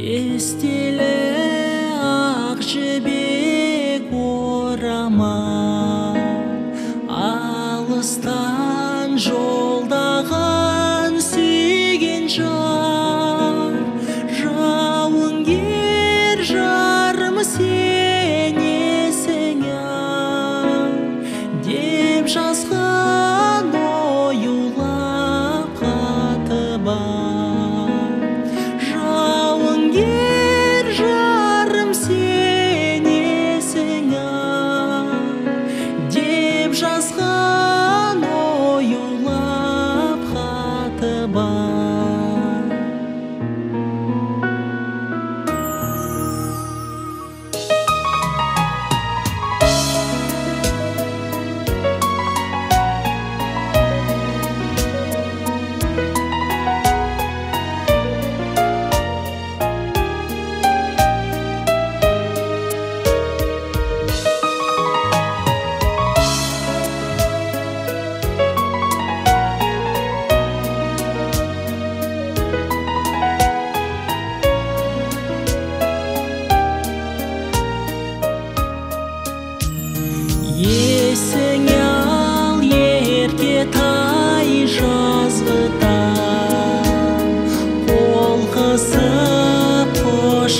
естелі ақ жібек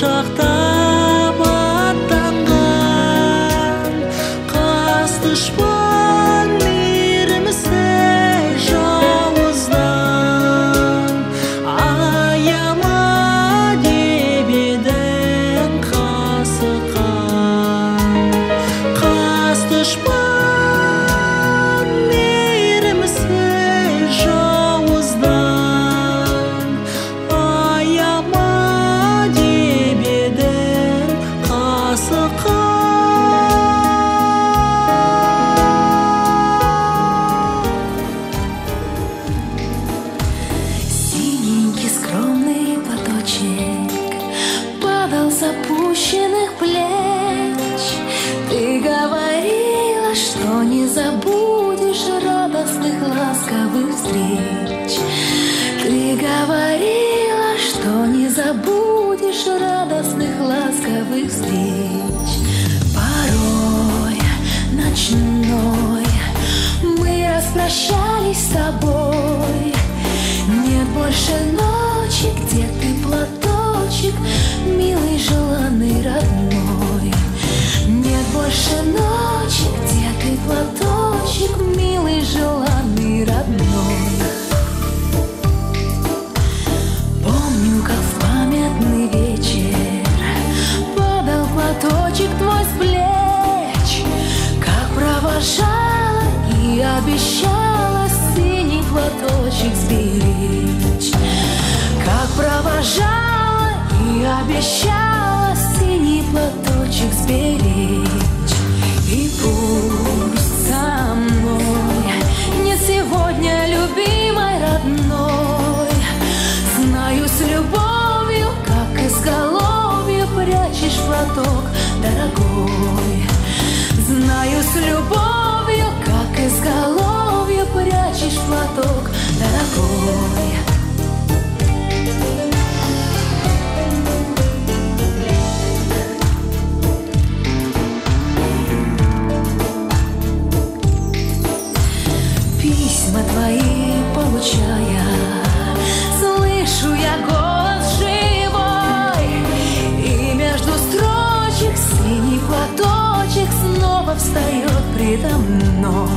құшақта loosely. Обещала синий платочек сберечь. Как провожала и обещала синий платочек сберечь. И пусть со мной не сегодня, любимой родной, Знаю с любовью, как изголовье прячешь платок, дорогой. Знаю с любовью, предо мной.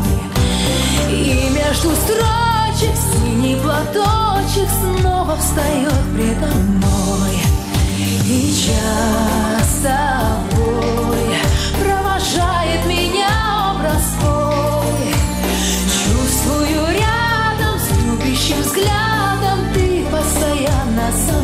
И между строчек синий платочек снова встает предо мной. И час тобой провожает меня образ твой. Чувствую рядом с любящим взглядом Ты постоянно со мной